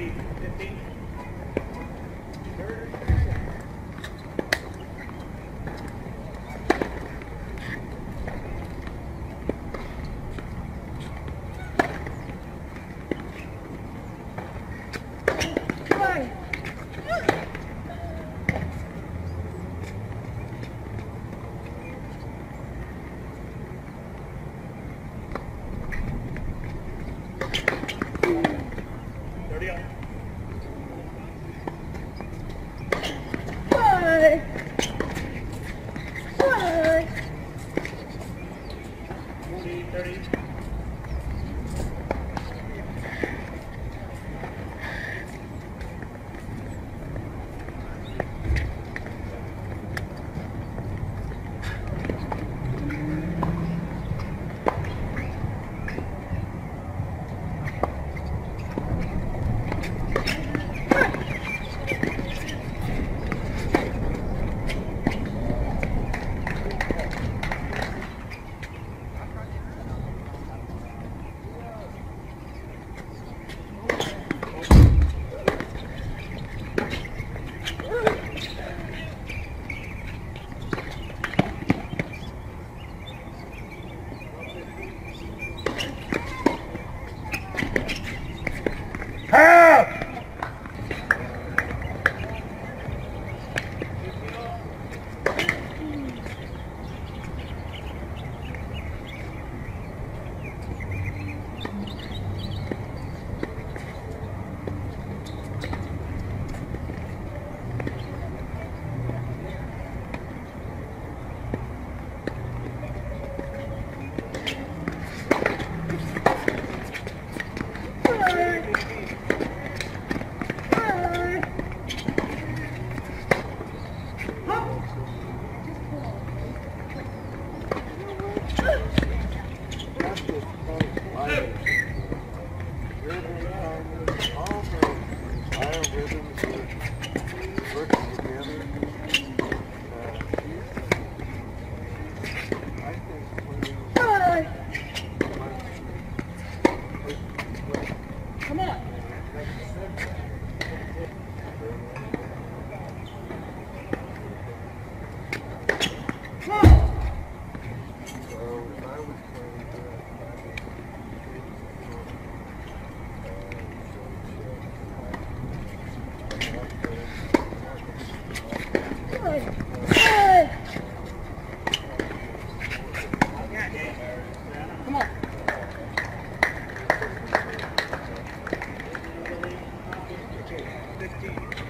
50. 50. Thank you. 15.